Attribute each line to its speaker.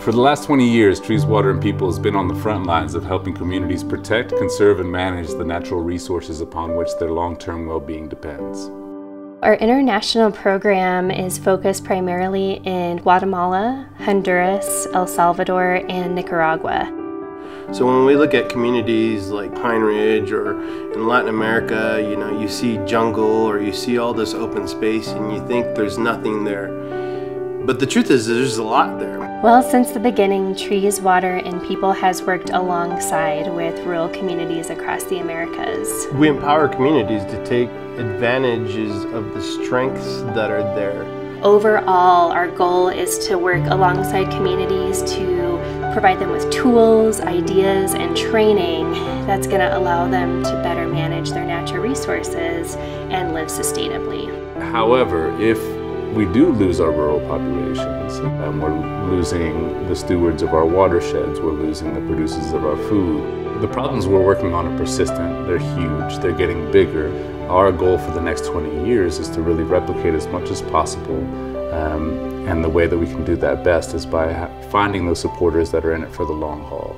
Speaker 1: For the last 20 years, Trees, Water, and People has been on the front lines of helping communities protect, conserve, and manage the natural resources upon which their long-term well-being depends.
Speaker 2: Our international program is focused primarily in Guatemala, Honduras, El Salvador, and Nicaragua.
Speaker 3: So when we look at communities like Pine Ridge or in Latin America, you know, you see jungle or you see all this open space and you think there's nothing there. But the truth is there's a lot there.
Speaker 2: Well, since the beginning, Trees, Water, and People has worked alongside with rural communities across the Americas.
Speaker 3: We empower communities to take advantages of the strengths that are there.
Speaker 2: Overall, our goal is to work alongside communities to provide them with tools, ideas, and training that's going to allow them to better manage their natural resources and live sustainably.
Speaker 1: However, if we do lose our rural populations. Um, we're losing the stewards of our watersheds. We're losing the producers of our food. The problems we're working on are persistent. They're huge. They're getting bigger. Our goal for the next 20 years is to really replicate as much as possible. Um, and the way that we can do that best is by finding those supporters that are in it for the long haul.